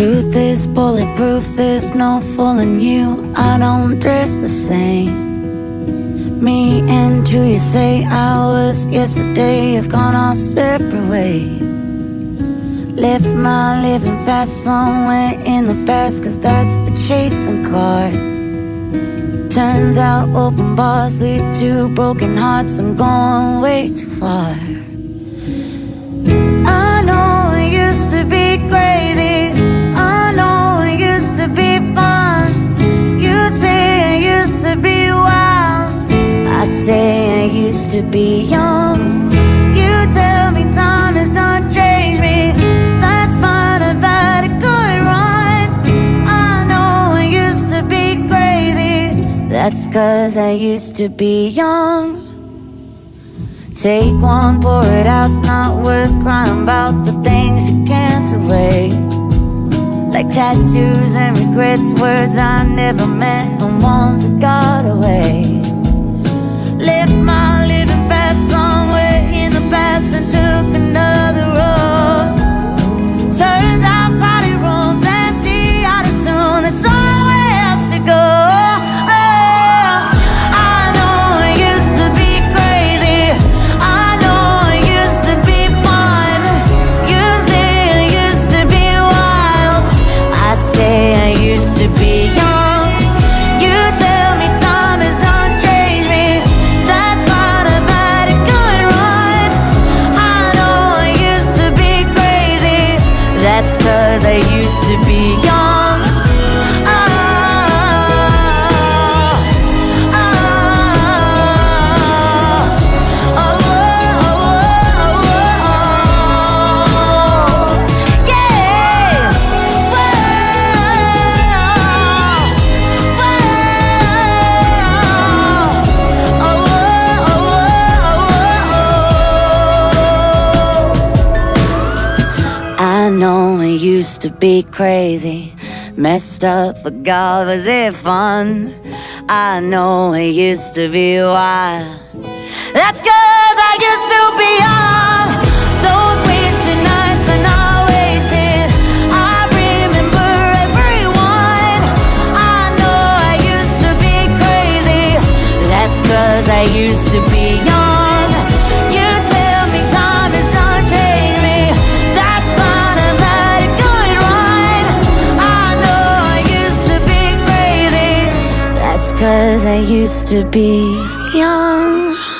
Truth is bulletproof, there's no fooling you. I don't dress the same. Me and who you say I was yesterday have gone our separate ways. Left my living fast somewhere in the past, cause that's for chasing cars. Turns out open bars lead to broken hearts. I'm going way too far. To be young. You tell me time has done changed me. That's fine, I've had a good run. I know I used to be crazy. That's cause I used to be young. Take one, pour it out, it's not worth crying about the things you can't erase. Like tattoos and regrets, words I never meant, and ones that got I used to be used to be crazy, messed up, but God, was it fun? I know it used to be wild. That's cause I used to be young. Those wasted nights are not wasted. I remember everyone. I know I used to be crazy. That's cause I used to be young. Cause I used to be young.